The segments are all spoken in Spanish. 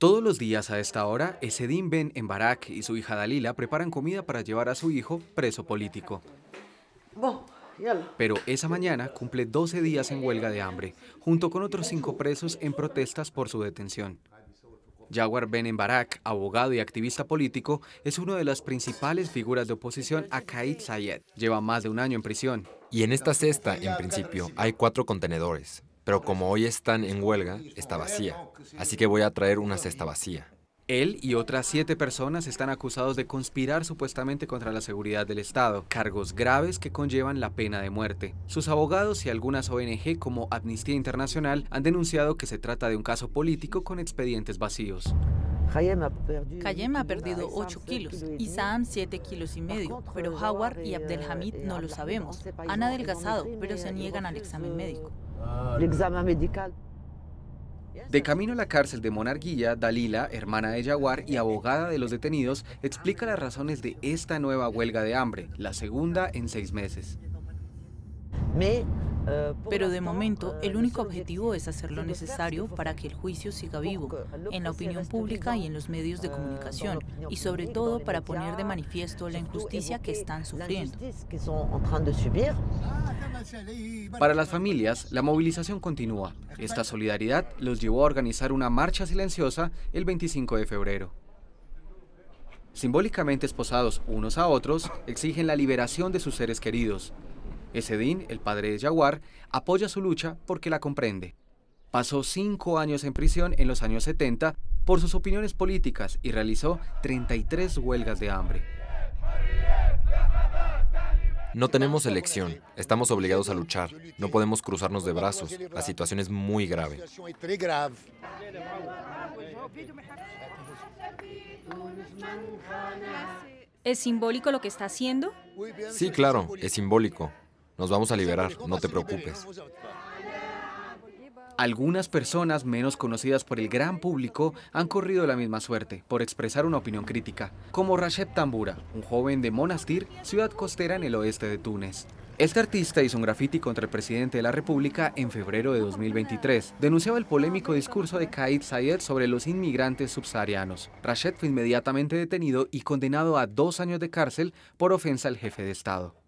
Todos los días a esta hora, Esedin Ben Embarak y su hija Dalila preparan comida para llevar a su hijo preso político. Pero esa mañana cumple 12 días en huelga de hambre, junto con otros cinco presos en protestas por su detención. Jawar Ben Embarak, abogado y activista político, es una de las principales figuras de oposición a Kaid Sayed. Lleva más de un año en prisión. Y en esta cesta, en principio, hay cuatro contenedores pero como hoy están en huelga, está vacía. Así que voy a traer una cesta vacía. Él y otras siete personas están acusados de conspirar supuestamente contra la seguridad del Estado, cargos graves que conllevan la pena de muerte. Sus abogados y algunas ONG como Amnistía Internacional han denunciado que se trata de un caso político con expedientes vacíos. Kayem ha perdido 8 kilos y Sam 7 kilos y medio, pero Howard y Abdelhamid no lo sabemos. Han adelgazado, pero se niegan al examen médico. De camino a la cárcel de Monarguilla, Dalila, hermana de Jaguar y abogada de los detenidos, explica las razones de esta nueva huelga de hambre, la segunda en seis meses. Pero de momento, el único objetivo es hacer lo necesario para que el juicio siga vivo, en la opinión pública y en los medios de comunicación, y sobre todo para poner de manifiesto la injusticia que están sufriendo. Para las familias, la movilización continúa. Esta solidaridad los llevó a organizar una marcha silenciosa el 25 de febrero. Simbólicamente esposados unos a otros, exigen la liberación de sus seres queridos. Esedín, el padre de Jaguar, apoya su lucha porque la comprende. Pasó cinco años en prisión en los años 70 por sus opiniones políticas y realizó 33 huelgas de hambre. No tenemos elección, estamos obligados a luchar, no podemos cruzarnos de brazos, la situación es muy grave. ¿Es simbólico lo que está haciendo? Sí, claro, es simbólico. Nos vamos a liberar, no te preocupes. Algunas personas menos conocidas por el gran público han corrido la misma suerte por expresar una opinión crítica, como Rashid Tambura, un joven de Monastir, ciudad costera en el oeste de Túnez. Este artista hizo un graffiti contra el presidente de la República en febrero de 2023. Denunciaba el polémico discurso de Kaid Sayed sobre los inmigrantes subsaharianos. Rashid fue inmediatamente detenido y condenado a dos años de cárcel por ofensa al jefe de Estado.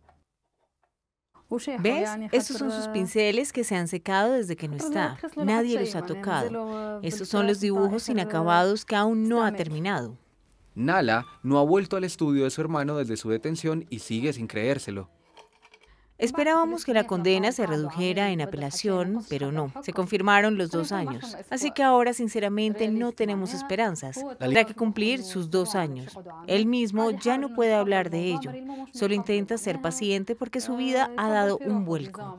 ¿Ves? Estos son sus pinceles que se han secado desde que no está. Nadie los ha tocado. Estos son los dibujos inacabados que aún no ha terminado. Nala no ha vuelto al estudio de su hermano desde su detención y sigue sin creérselo. Esperábamos que la condena se redujera en apelación, pero no, se confirmaron los dos años. Así que ahora, sinceramente, no tenemos esperanzas. Tendrá que cumplir sus dos años. Él mismo ya no puede hablar de ello. Solo intenta ser paciente porque su vida ha dado un vuelco.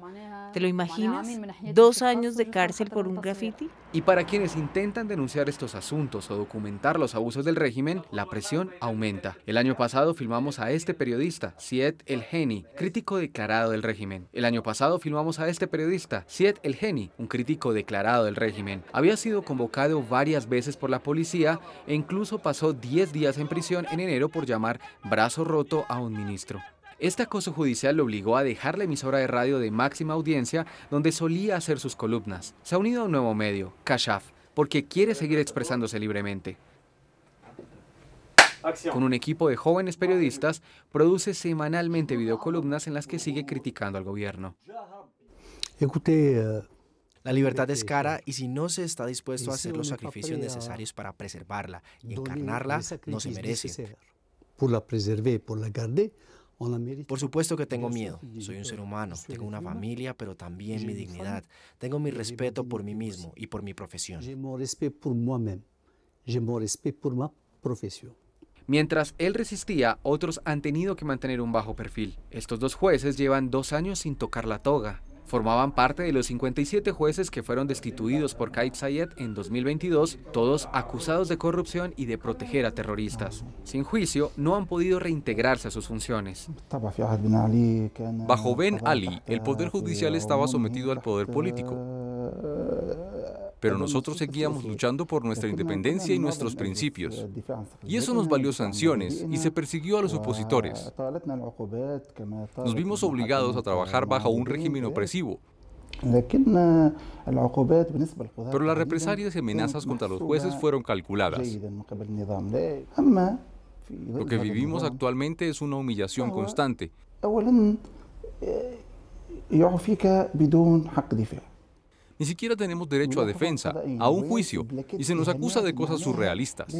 ¿Te lo imaginas? ¿Dos años de cárcel por un graffiti? Y para quienes intentan denunciar estos asuntos o documentar los abusos del régimen, la presión aumenta. El año pasado filmamos a este periodista, Siet El Geni, crítico declarado del régimen. El año pasado filmamos a este periodista, Siet El Geni, un crítico declarado del régimen. Había sido convocado varias veces por la policía e incluso pasó 10 días en prisión en enero por llamar brazo roto a un ministro. Este acoso judicial lo obligó a dejar la emisora de radio de máxima audiencia donde solía hacer sus columnas. Se ha unido a un nuevo medio, Kashaf, porque quiere seguir expresándose libremente. Con un equipo de jóvenes periodistas, produce semanalmente videocolumnas en las que sigue criticando al gobierno. La libertad es cara y si no se está dispuesto a hacer los sacrificios necesarios para preservarla y encarnarla, no se merece. Por la preserver, por la por supuesto que tengo miedo. Soy un ser humano, tengo una familia, pero también mi dignidad. Tengo mi respeto por mí mismo y por mi profesión. Mientras él resistía, otros han tenido que mantener un bajo perfil. Estos dos jueces llevan dos años sin tocar la toga. Formaban parte de los 57 jueces que fueron destituidos por Kait Sayed en 2022, todos acusados de corrupción y de proteger a terroristas. Sin juicio, no han podido reintegrarse a sus funciones. Bajo Ben Ali, el poder judicial estaba sometido al poder político pero nosotros seguíamos luchando por nuestra independencia y nuestros principios. Y eso nos valió sanciones y se persiguió a los opositores. Nos vimos obligados a trabajar bajo un régimen opresivo. Pero las represalias y amenazas contra los jueces fueron calculadas. Lo que vivimos actualmente es una humillación constante. Ni siquiera tenemos derecho a defensa, a un juicio, y se nos acusa de cosas surrealistas.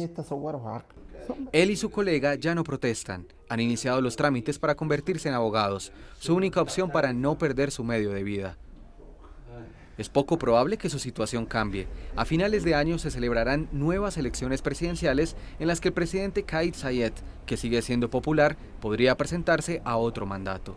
Él y su colega ya no protestan. Han iniciado los trámites para convertirse en abogados, su única opción para no perder su medio de vida. Es poco probable que su situación cambie. A finales de año se celebrarán nuevas elecciones presidenciales en las que el presidente Kais Sayed, que sigue siendo popular, podría presentarse a otro mandato.